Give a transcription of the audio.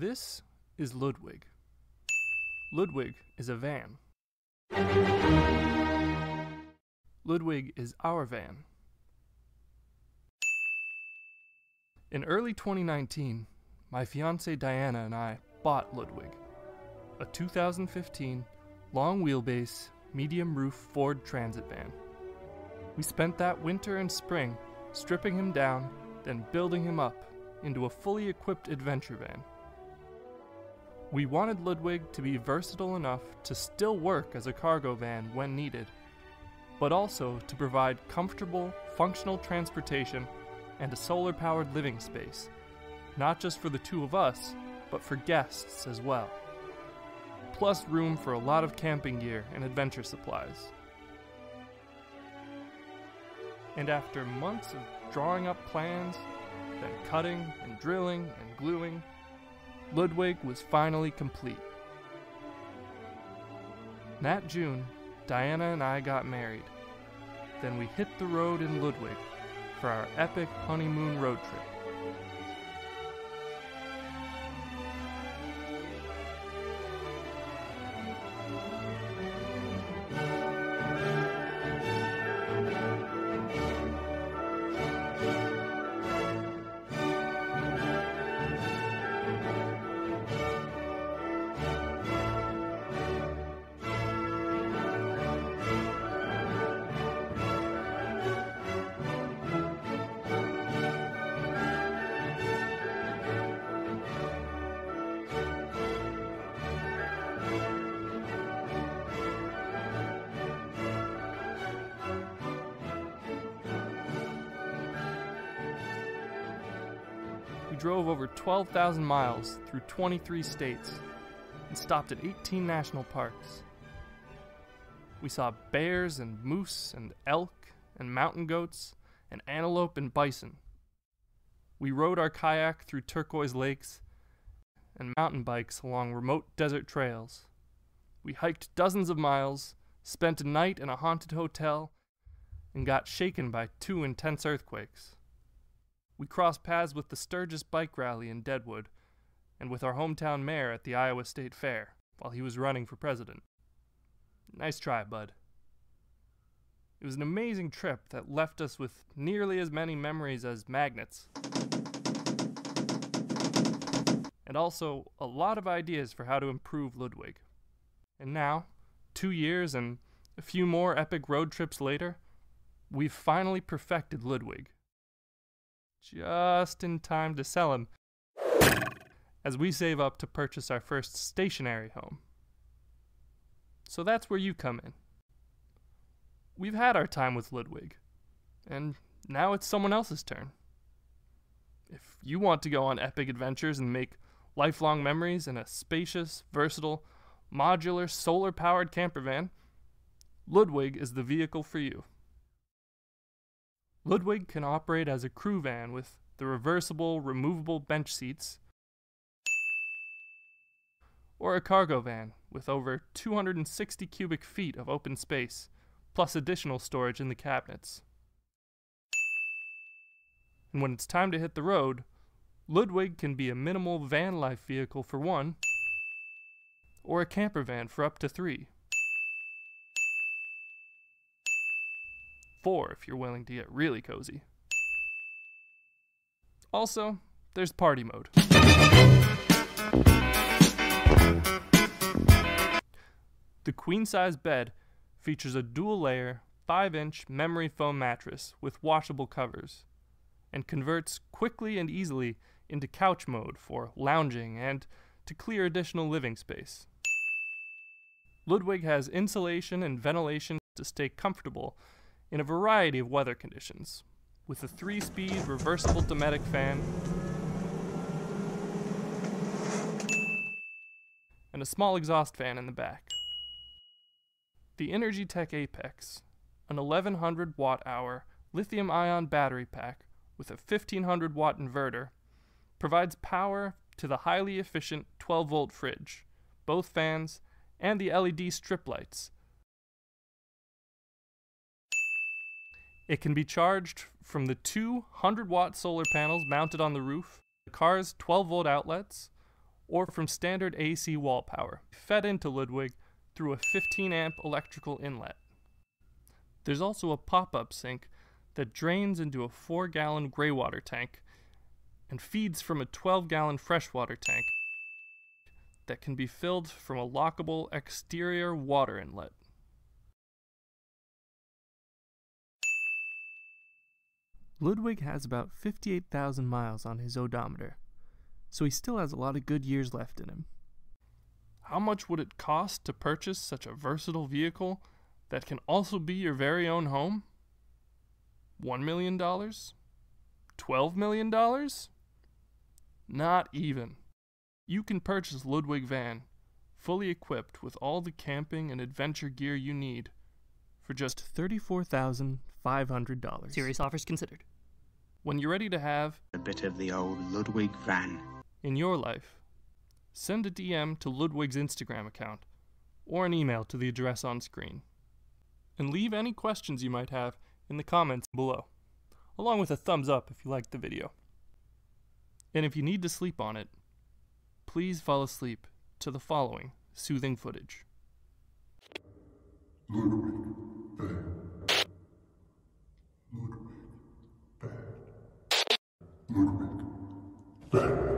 This is Ludwig. Ludwig is a van. Ludwig is our van. In early 2019, my fiancee Diana and I bought Ludwig, a 2015 long wheelbase, medium roof Ford Transit van. We spent that winter and spring stripping him down, then building him up into a fully equipped adventure van. We wanted Ludwig to be versatile enough to still work as a cargo van when needed, but also to provide comfortable, functional transportation and a solar powered living space, not just for the two of us, but for guests as well. Plus, room for a lot of camping gear and adventure supplies. And after months of drawing up plans, then cutting and drilling and gluing, Ludwig was finally complete. That June, Diana and I got married. Then we hit the road in Ludwig for our epic honeymoon road trip. Drove over 12,000 miles through 23 states and stopped at 18 national parks. We saw bears and moose and elk and mountain goats and antelope and bison. We rode our kayak through turquoise lakes and mountain bikes along remote desert trails. We hiked dozens of miles, spent a night in a haunted hotel, and got shaken by two intense earthquakes. We crossed paths with the Sturgis Bike Rally in Deadwood and with our hometown mayor at the Iowa State Fair while he was running for president. Nice try, bud. It was an amazing trip that left us with nearly as many memories as magnets. And also a lot of ideas for how to improve Ludwig. And now, two years and a few more epic road trips later, we've finally perfected Ludwig just in time to sell him as we save up to purchase our first stationary home. So that's where you come in. We've had our time with Ludwig, and now it's someone else's turn. If you want to go on epic adventures and make lifelong memories in a spacious, versatile, modular, solar powered camper van, Ludwig is the vehicle for you. Ludwig can operate as a crew van with the reversible, removable bench seats, or a cargo van with over 260 cubic feet of open space, plus additional storage in the cabinets. And when it's time to hit the road, Ludwig can be a minimal van life vehicle for one, or a camper van for up to three. Four if you're willing to get really cozy. Also, there's party mode. The queen size bed features a dual layer, 5 inch memory foam mattress with washable covers and converts quickly and easily into couch mode for lounging and to clear additional living space. Ludwig has insulation and ventilation to stay comfortable in a variety of weather conditions, with a three speed reversible Dometic fan and a small exhaust fan in the back. The Inergy Tech Apex, an 1100 watt hour lithium ion battery pack with a 1500 watt inverter, provides power to the highly efficient 12 volt fridge, both fans, and the LED strip lights It can be charged from the two 100 watt solar panels mounted on the roof, the car's 12 volt outlets, or from standard AC wall power, fed into Ludwig through a 15 amp electrical inlet. There's also a pop up sink that drains into a 4 gallon gray water tank and feeds from a 12 gallon freshwater tank that can be filled from a lockable exterior water inlet. Ludwig has about 58,000 miles on his odometer, so he still has a lot of good years left in him. How much would it cost to purchase such a versatile vehicle that can also be your very own home? $1 million? $12 million? Not even. You can purchase Ludwig Van, fully equipped with all the camping and adventure gear you need, for just $34,500. Serious offers considered. When you're ready to have A bit of the old Ludwig van. in your life, send a DM to Ludwig's Instagram account or an email to the address on screen. And leave any questions you might have in the comments below, along with a thumbs up if you liked the video. And if you need to sleep on it, please fall asleep to the following soothing footage. Ludwig Van. Ludwig Van.